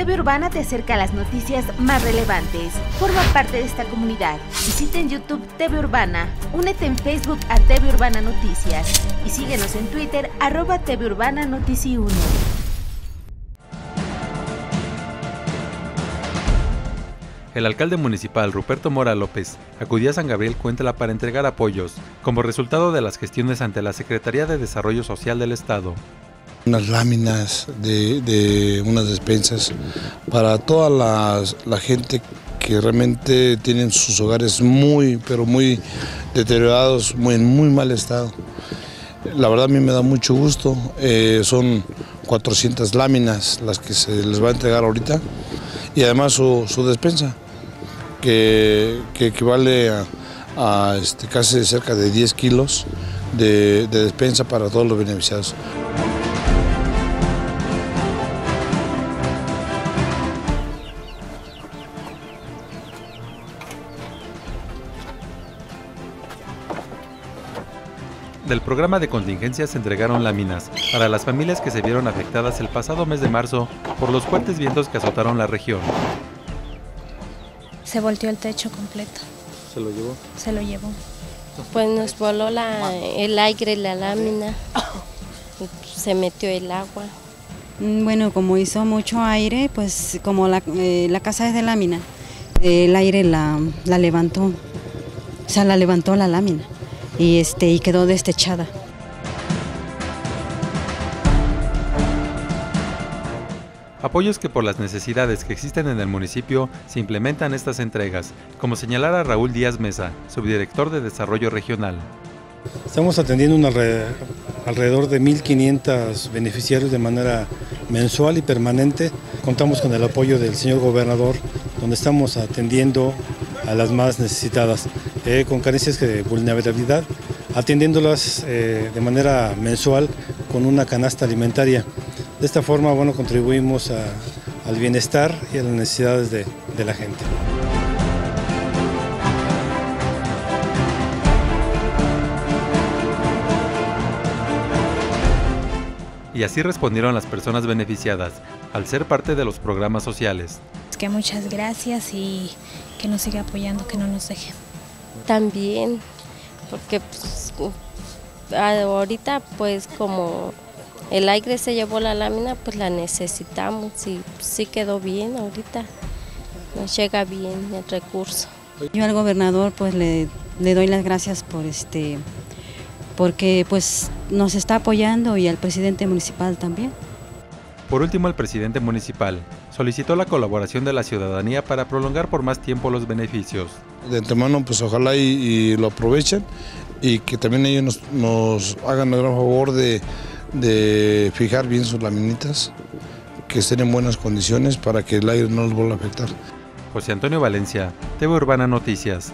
TV Urbana te acerca a las noticias más relevantes. Forma parte de esta comunidad. Visita en YouTube TV Urbana. Únete en Facebook a TV Urbana Noticias. Y síguenos en Twitter arroba TV Urbana Notici 1. El alcalde municipal Ruperto Mora López acudió a San Gabriel Cuéntela para entregar apoyos como resultado de las gestiones ante la Secretaría de Desarrollo Social del Estado. Unas láminas de, unas despensas para toda la, gente que realmente tienen sus hogares muy, pero muy deteriorados, muy, en muy mal estado. La verdad a mí me da mucho gusto, eh, son 400 láminas las que se les va a entregar ahorita y además su, despensa, que, equivale a, este, casi cerca de 10 kilos de, de despensa para todos los beneficiados. Del programa de contingencia se entregaron láminas para las familias que se vieron afectadas el pasado mes de marzo por los fuertes vientos que azotaron la región. Se volteó el techo completo. ¿Se lo llevó? Se lo llevó. Pues nos voló el aire, la lámina, se metió el agua. Mm, bueno, como hizo mucho aire, pues como la, eh, casa es de lámina, el aire la, la levantó, o sea, la levantó la lámina y, este, y quedó destechada. Apoyos que por las necesidades que existen en el municipio se implementan estas entregas, como señalara Raúl Díaz Mesa, subdirector de Desarrollo Regional. Estamos atendiendo alrededor de 1.500 beneficiarios de manera mensual y permanente. Contamos con el apoyo del señor gobernador, donde estamos atendiendo a las más necesitadas, eh, con carencias de vulnerabilidad, atendiéndolas eh, de manera mensual con una canasta alimentaria. De esta forma, bueno, contribuimos al bienestar y a las necesidades de la gente. Y así respondieron las personas beneficiadas al ser parte de los programas sociales. Es que muchas gracias y que nos siga apoyando, que no nos deje. También, porque pues, ahorita pues como el aire se llevó la lámina, pues la necesitamos y sí quedó bien ahorita, nos llega bien el recurso. Yo al gobernador pues le, le doy las gracias por este porque pues nos está apoyando y al presidente municipal también. Por último, el presidente municipal solicitó la colaboración de la ciudadanía para prolongar por más tiempo los beneficios. De antemano, pues ojalá y, lo aprovechen y que también ellos nos, hagan el gran favor de, de, fijar bien sus laminitas, que estén en buenas condiciones para que el aire no los vuelva a afectar. José Antonio Valencia, TV Urbana Noticias.